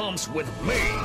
comes with me!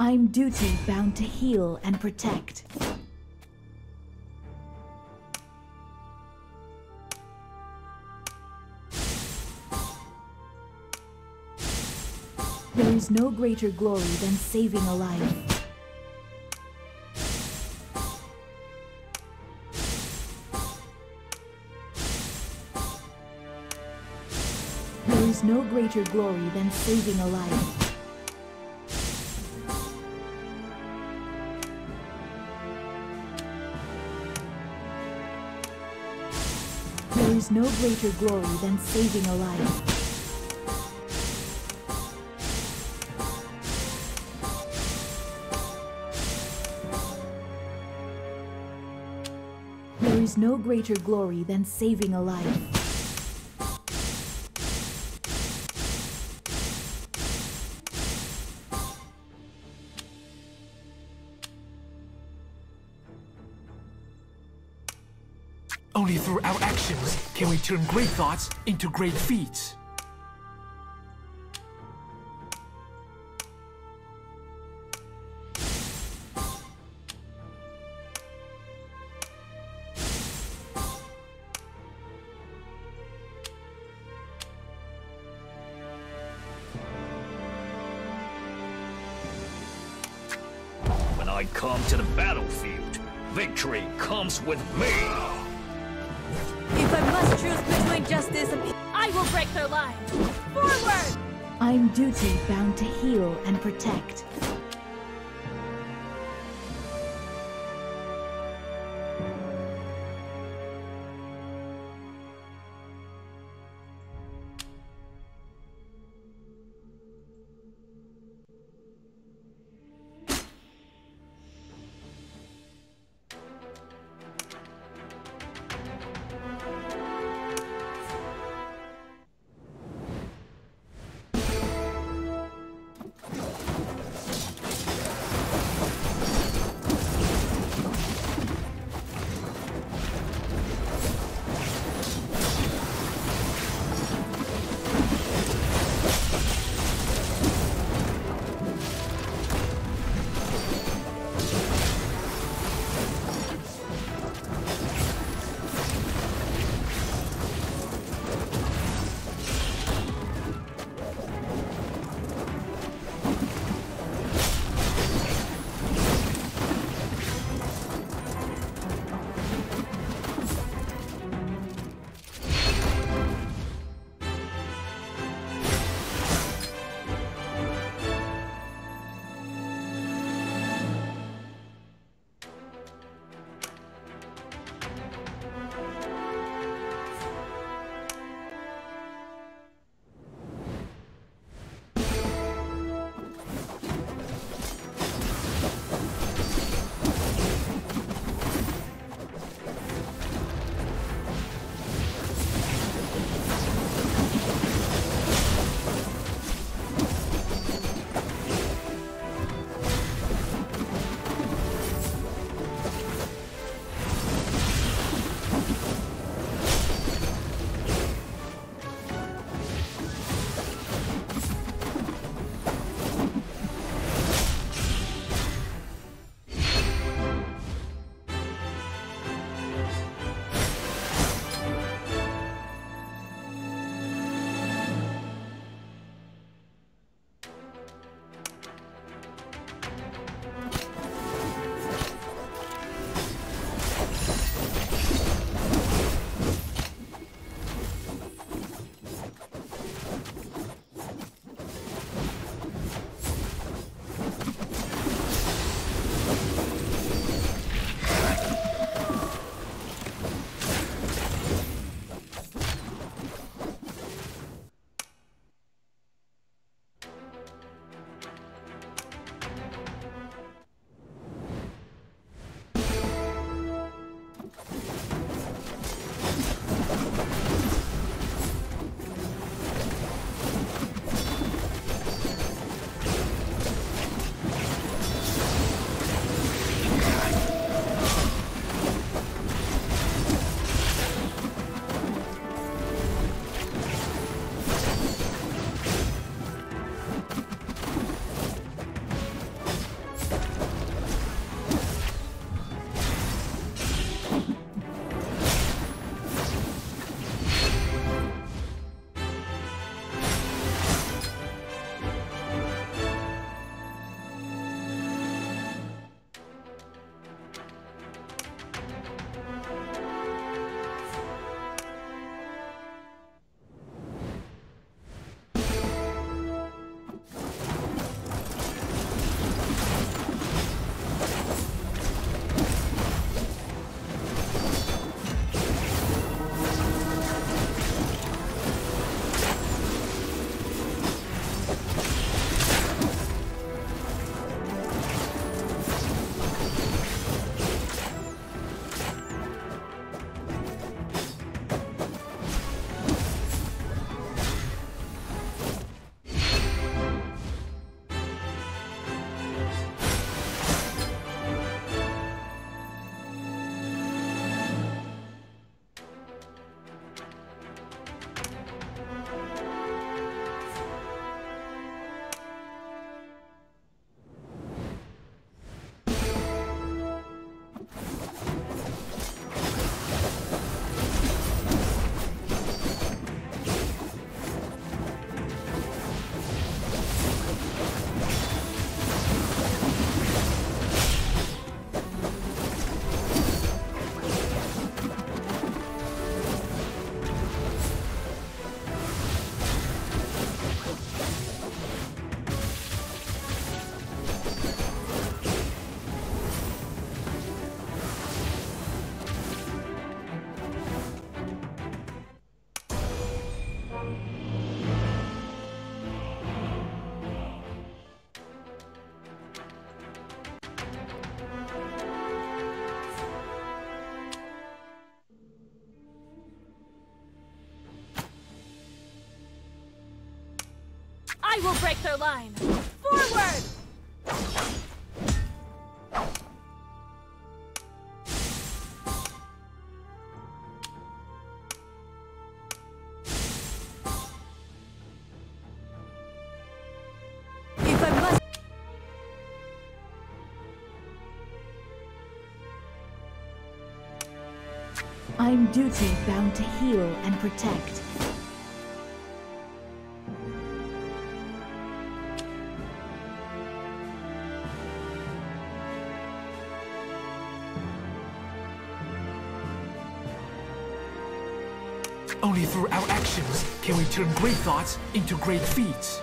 I'm duty bound to heal and protect. There is no greater glory than saving a life. There is no greater glory than saving a life. Is no greater glory than saving a life. There is no greater glory than saving a life. Turn great thoughts into great feats. When I come to the battlefield, victory comes with me. And protect. Will break their line. Forward! I'm duty bound to heal and protect. Through our actions can we turn great thoughts into great feats.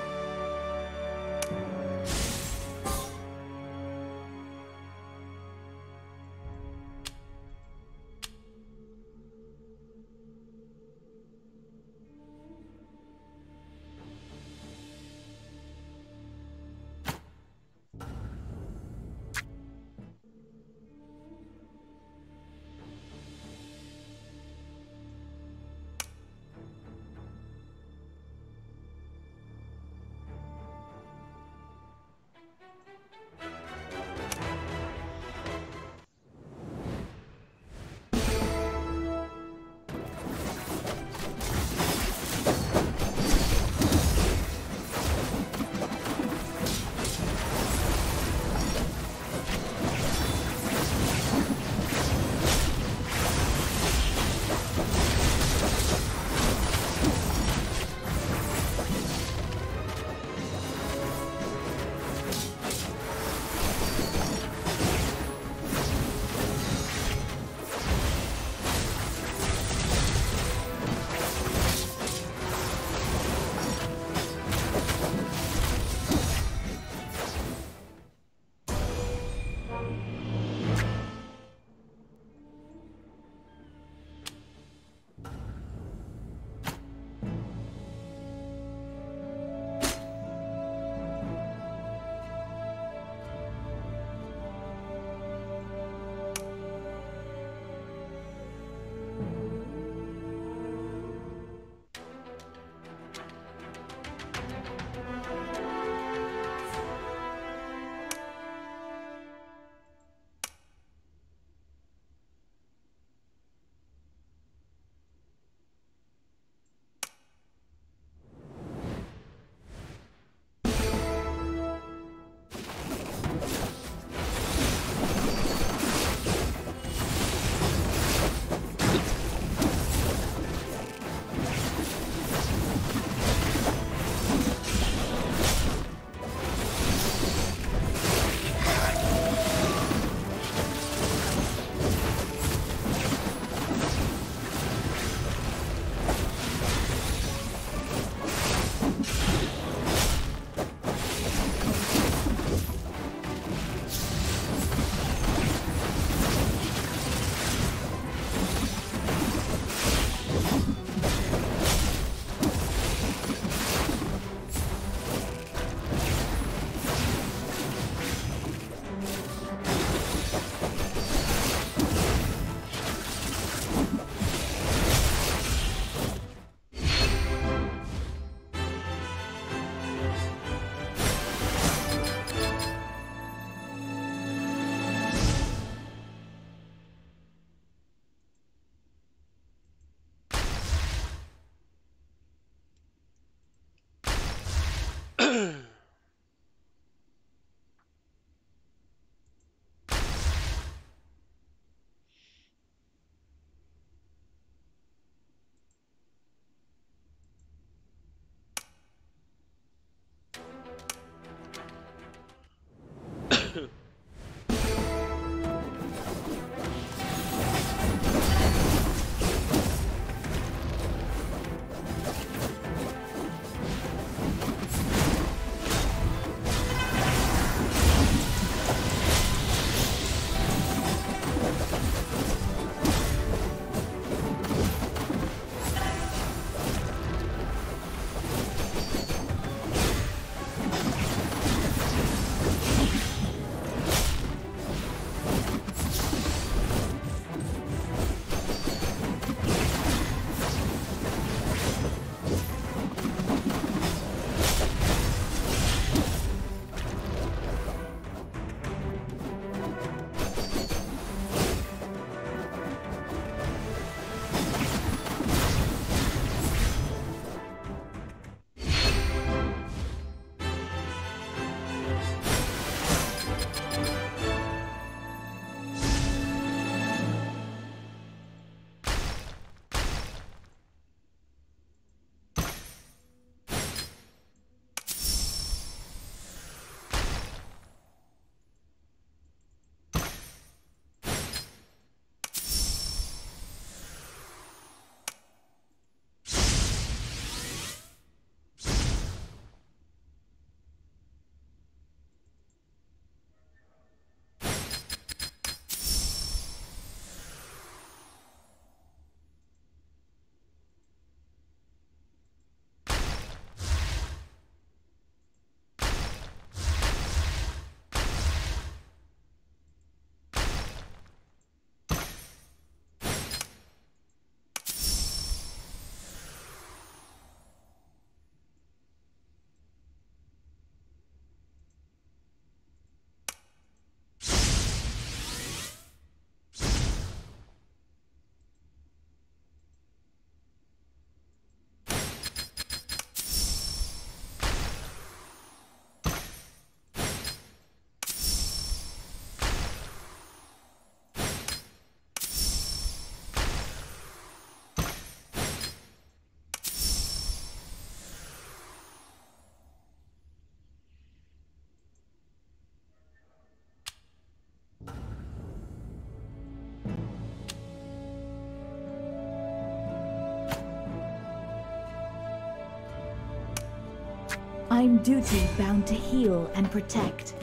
Divine duty bound to heal and protect.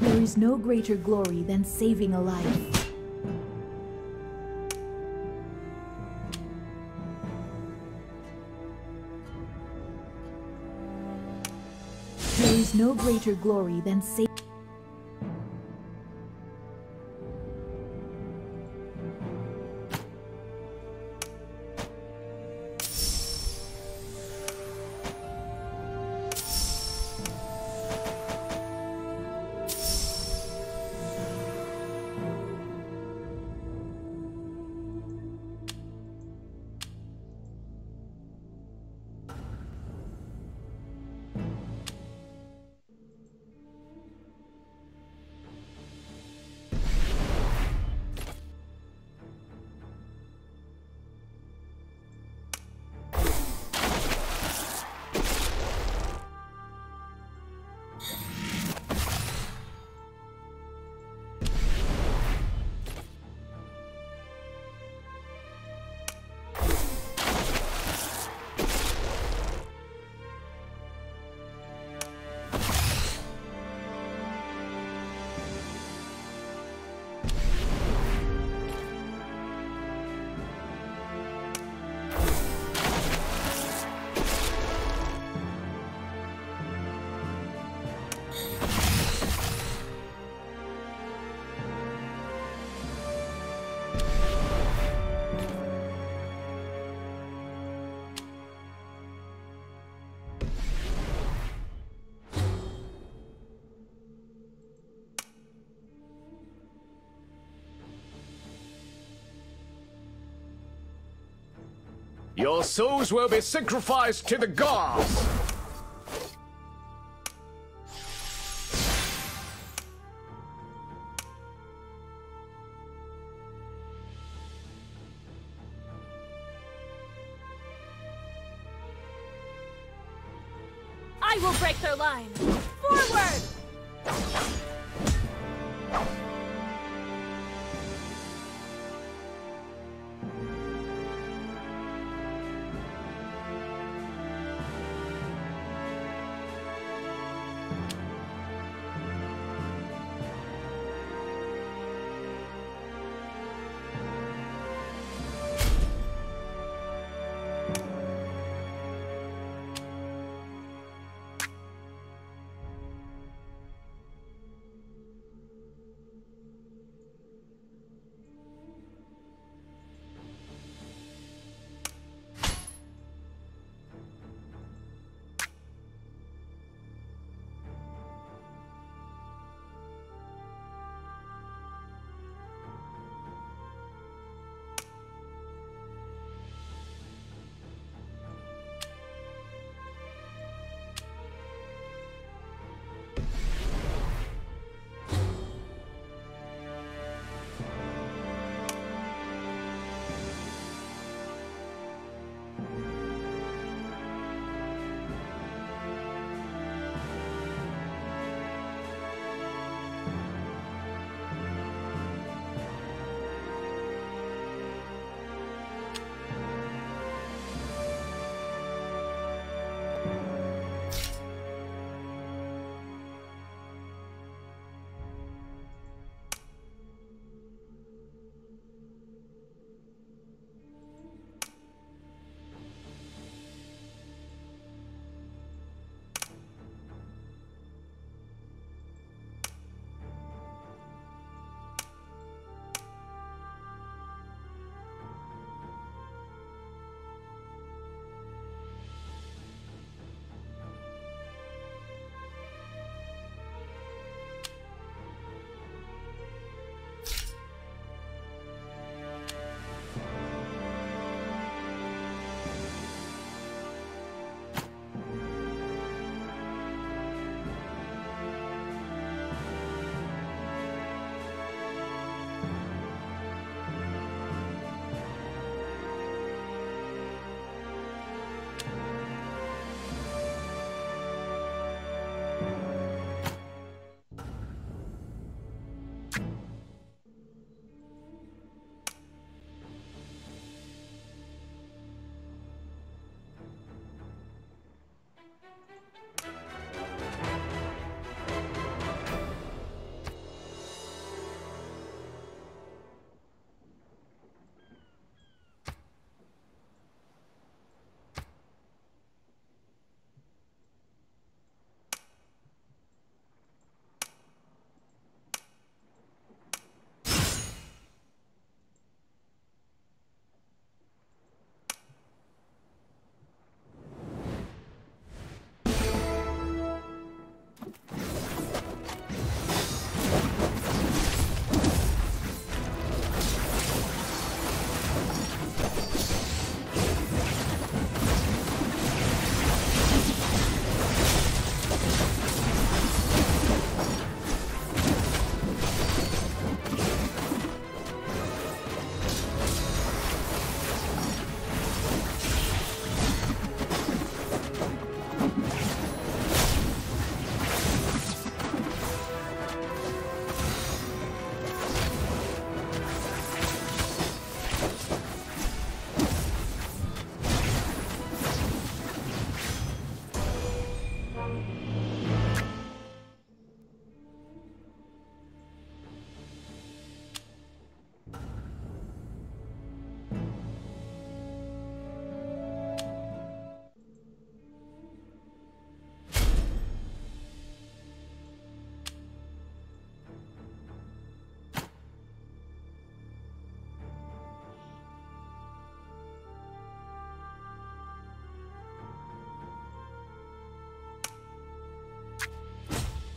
There is no greater glory than saving a life. There is no greater glory than saving Your souls will be sacrificed to the gods! I will break their line.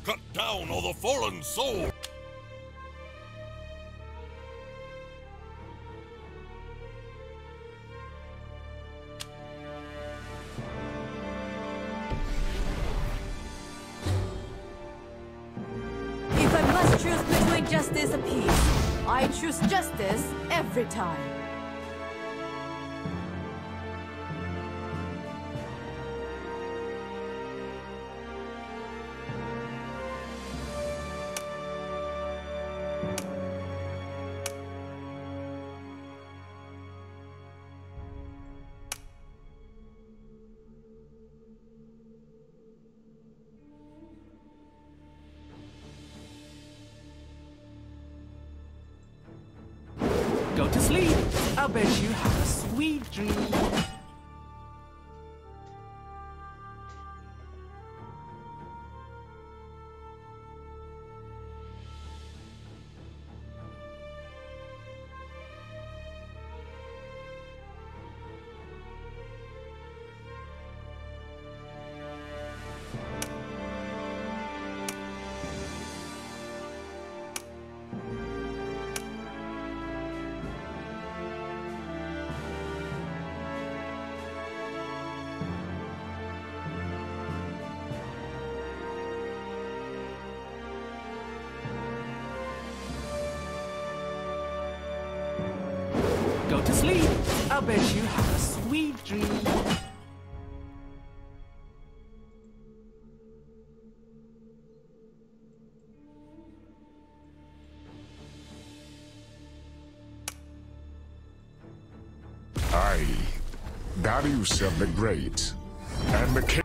Cut down all the fallen souls! If I must choose between justice and peace, I choose justice every time. Bet you have a sweet dream. I, Darius the Great, and the king.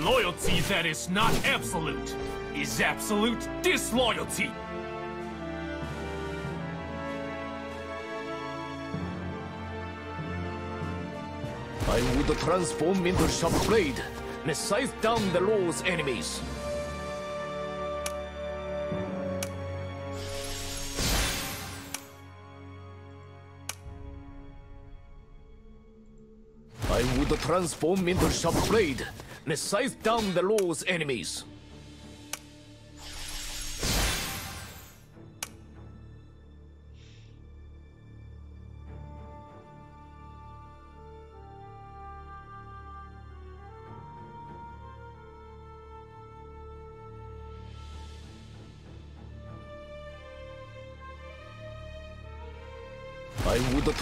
Loyalty that is not absolute is absolute disloyalty. I would transform into sharp blade and scythe down the law's enemies. I would transform into sharp blade and scythe down the law's enemies.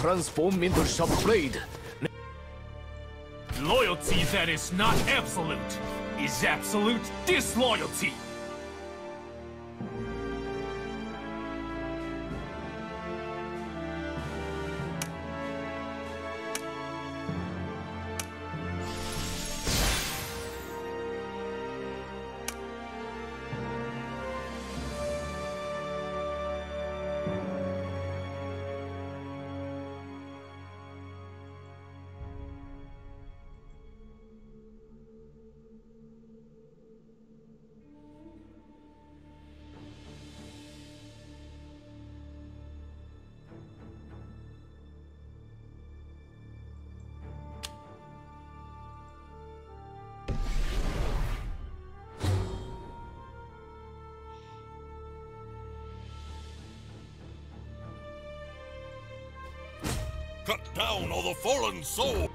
Transform into sharp blade Loyalty that is not absolute is absolute disloyalty. Fallen souls!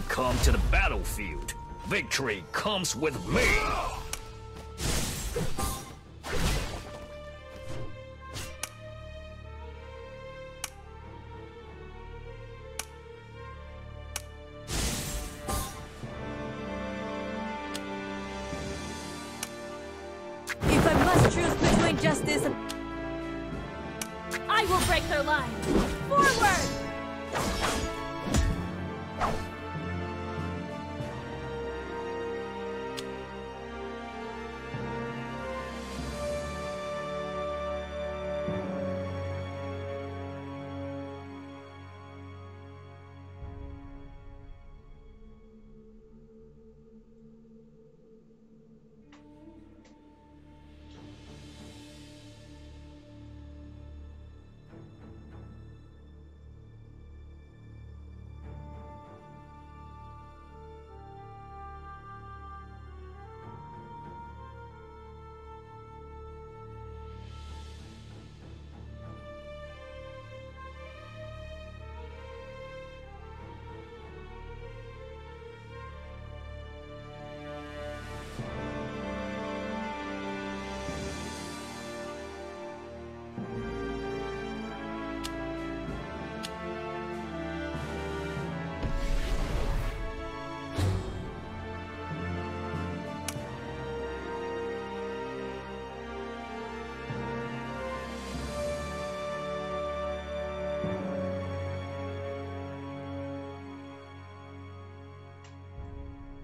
I come to the battlefield, victory comes with me!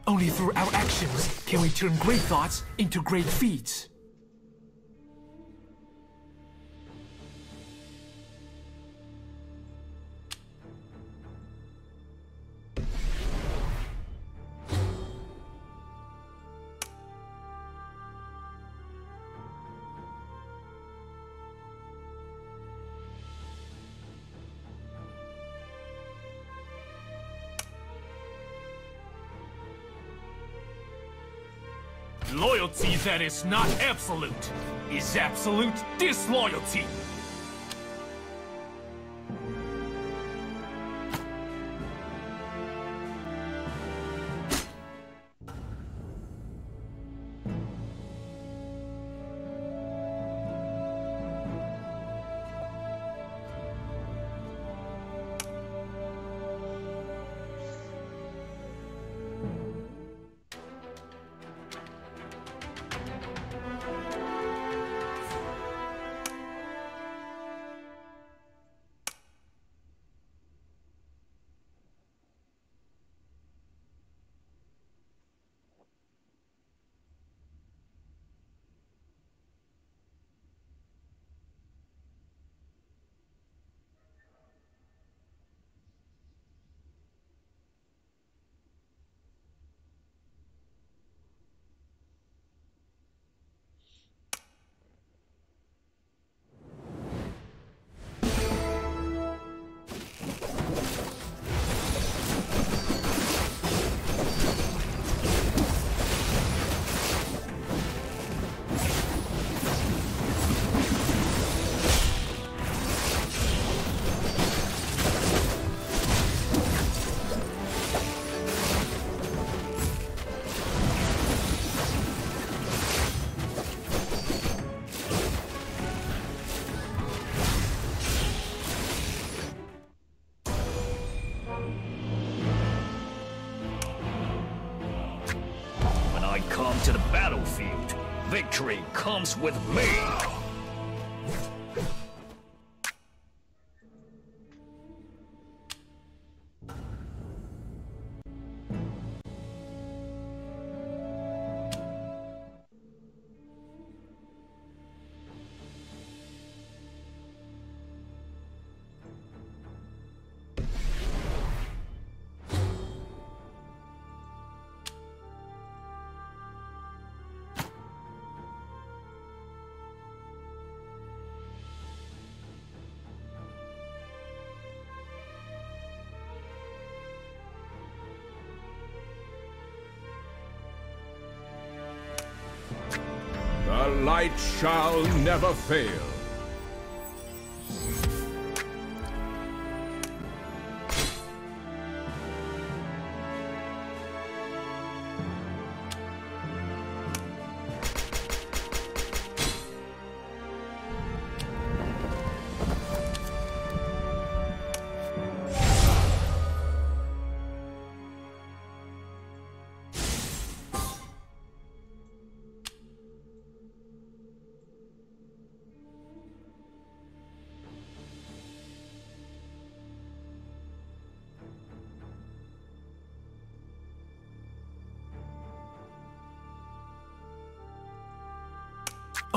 Only through our actions can we turn great thoughts into great feats. That is not absolute is absolute disloyalty. Light shall never fail.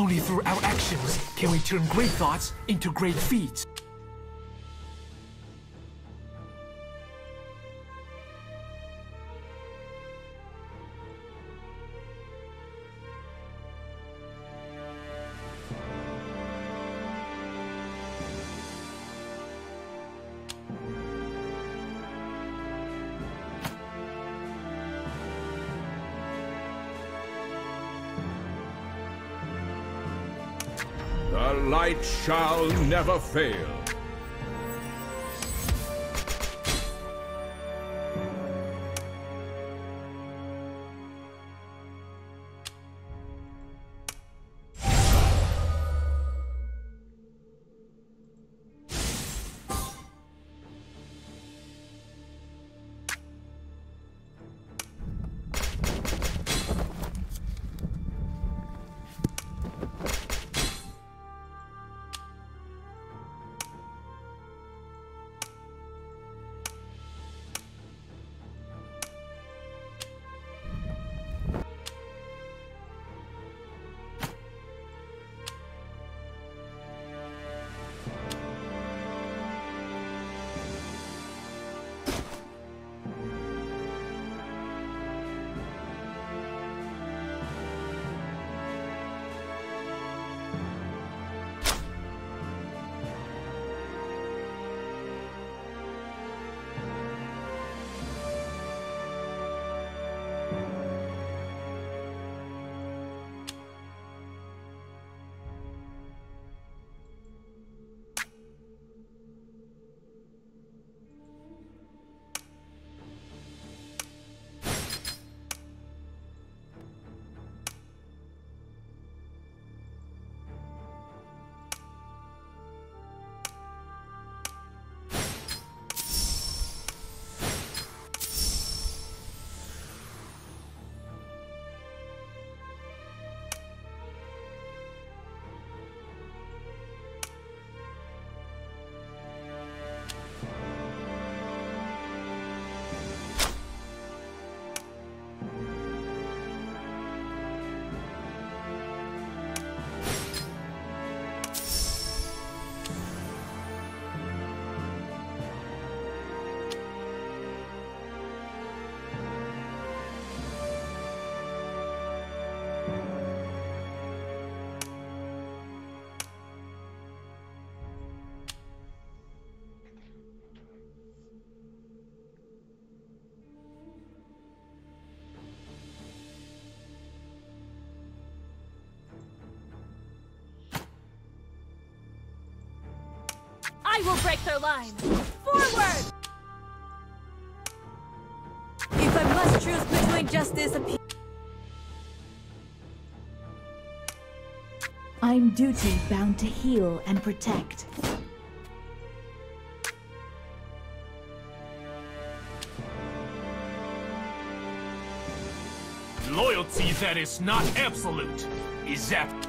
Only through our actions can we turn great thoughts into great feats. Shall never fail. I will break their line. Forward! If I must choose between justice and peace. I'm duty bound to heal and protect. Loyalty that is not absolute is that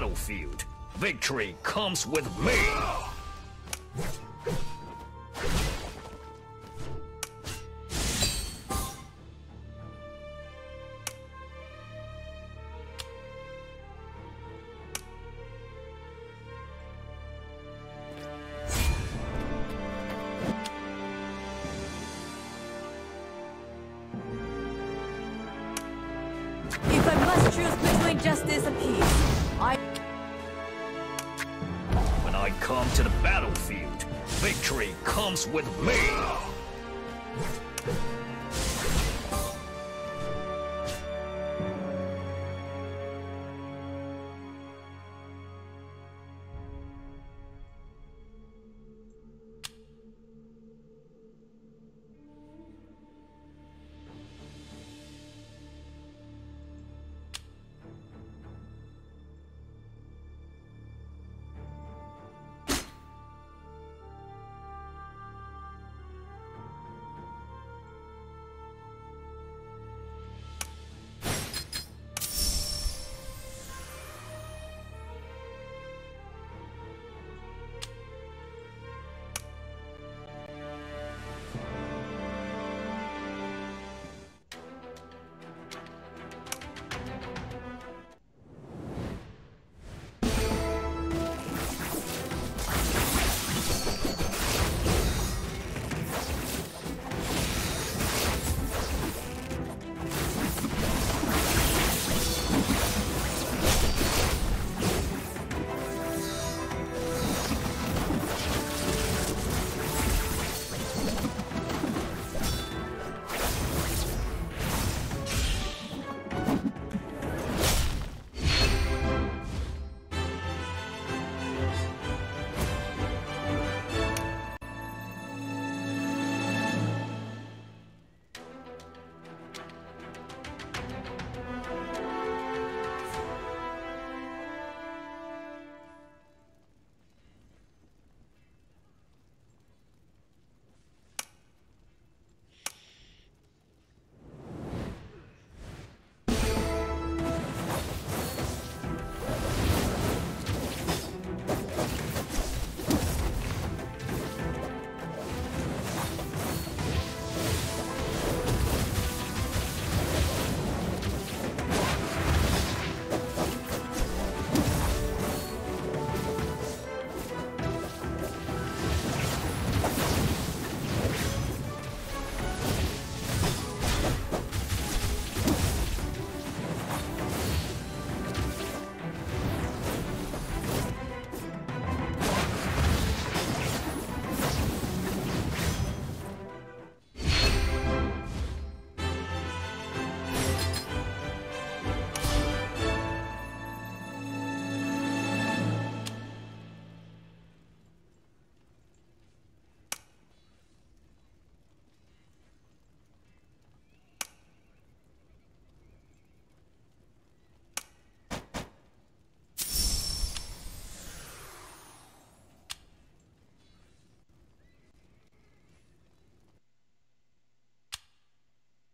battlefield, victory comes with me!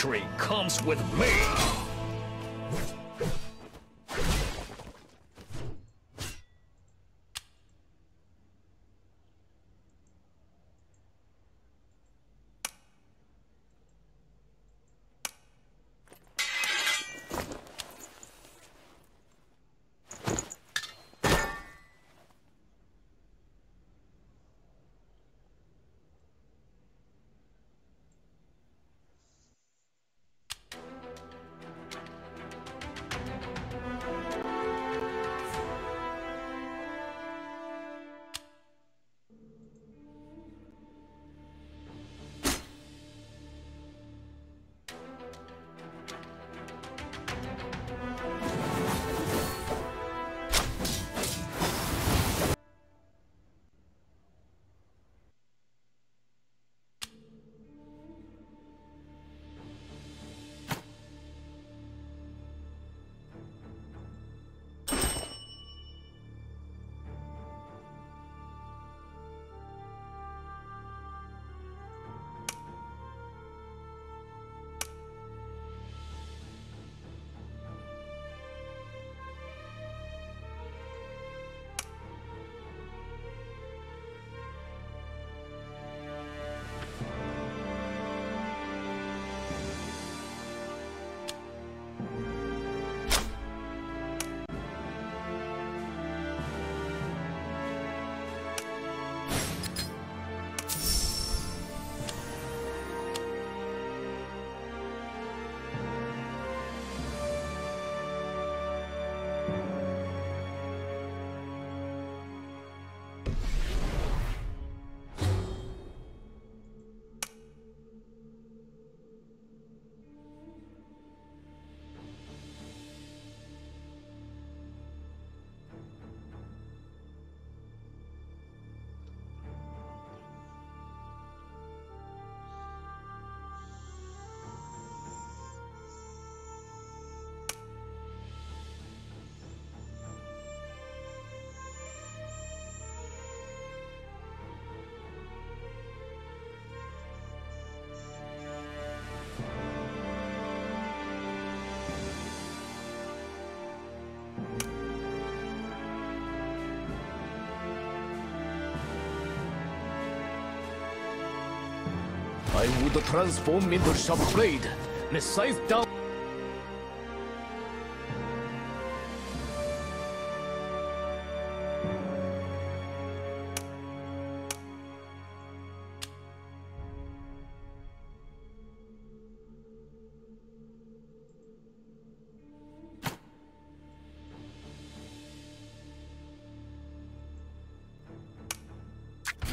victory comes with me! I would transform into sharp blade. Size down.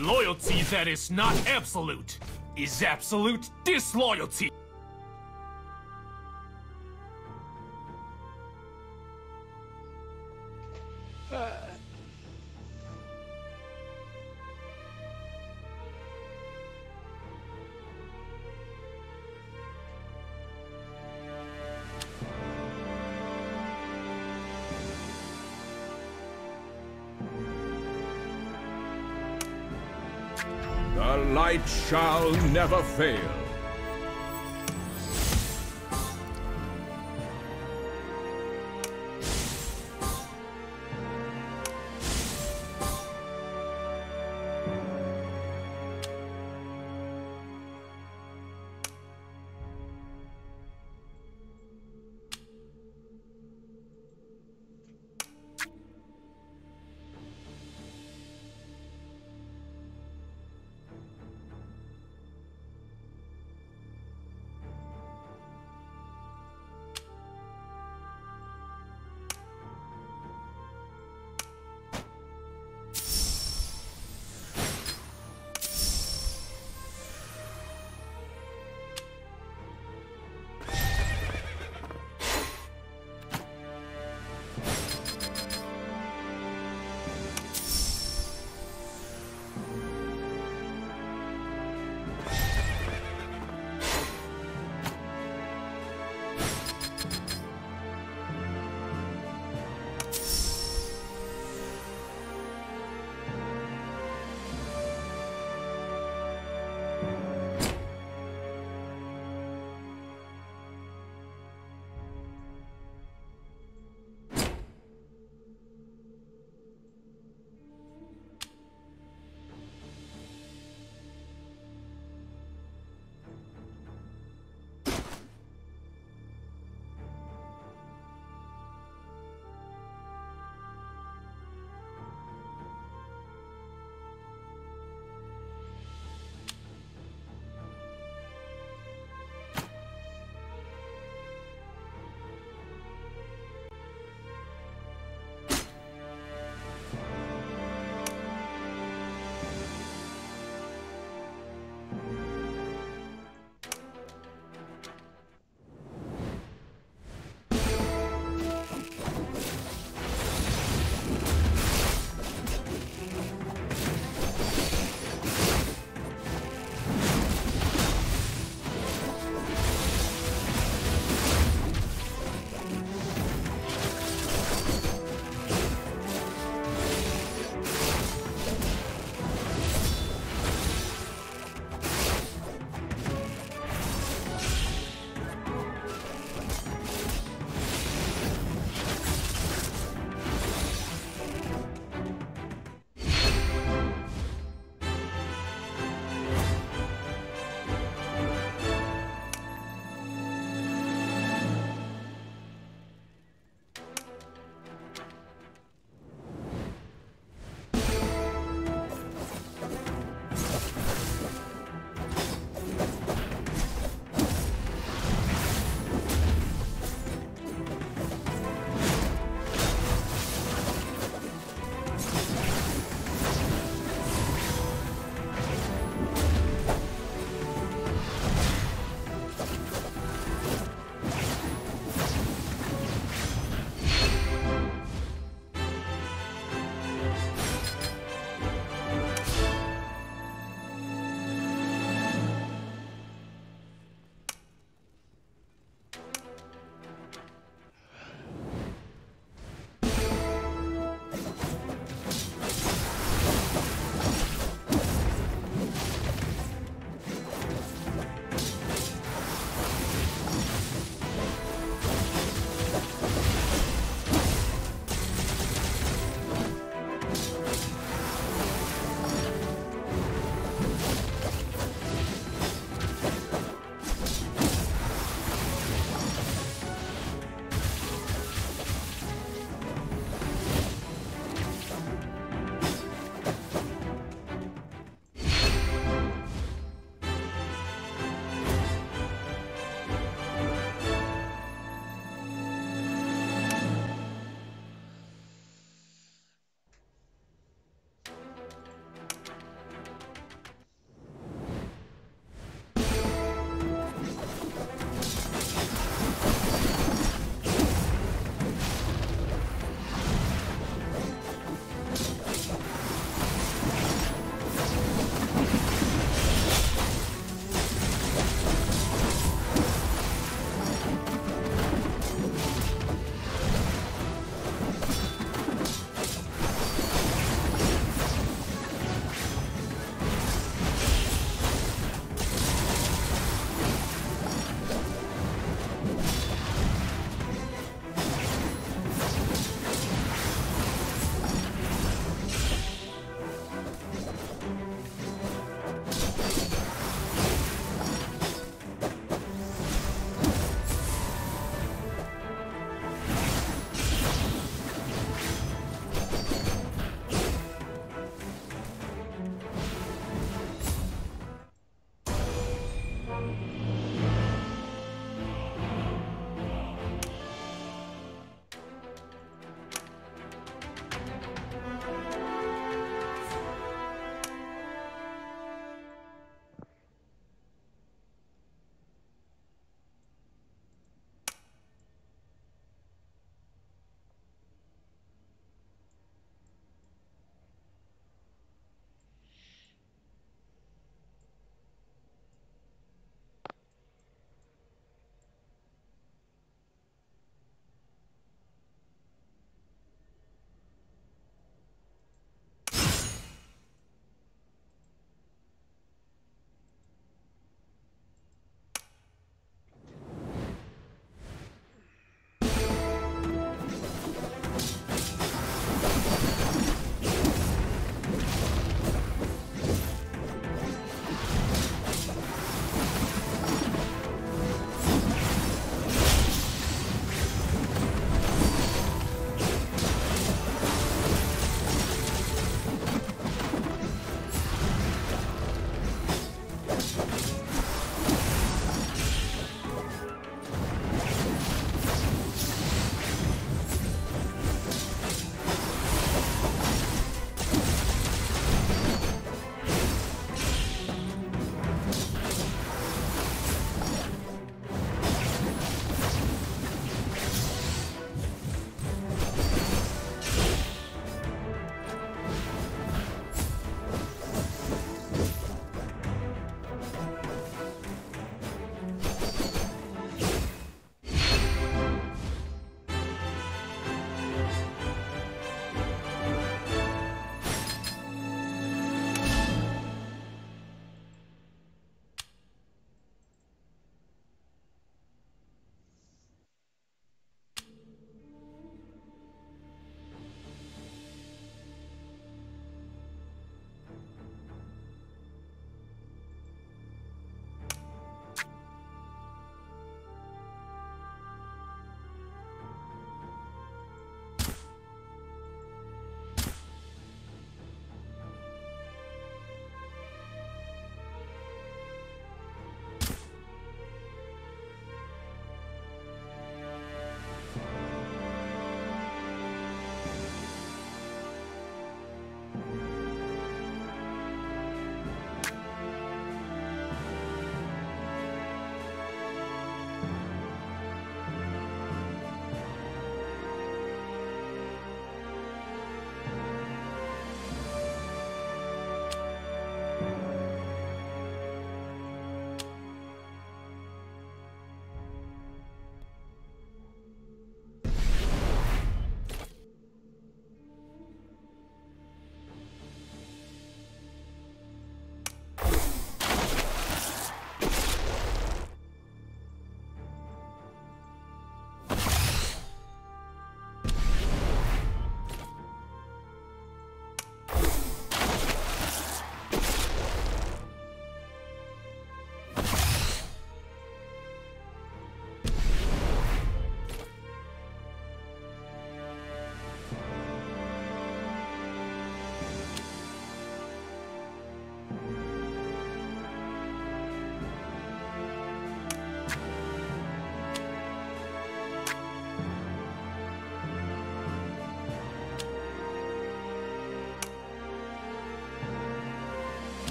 Loyalty that is not absolute is absolute disloyalty. Shall never fail.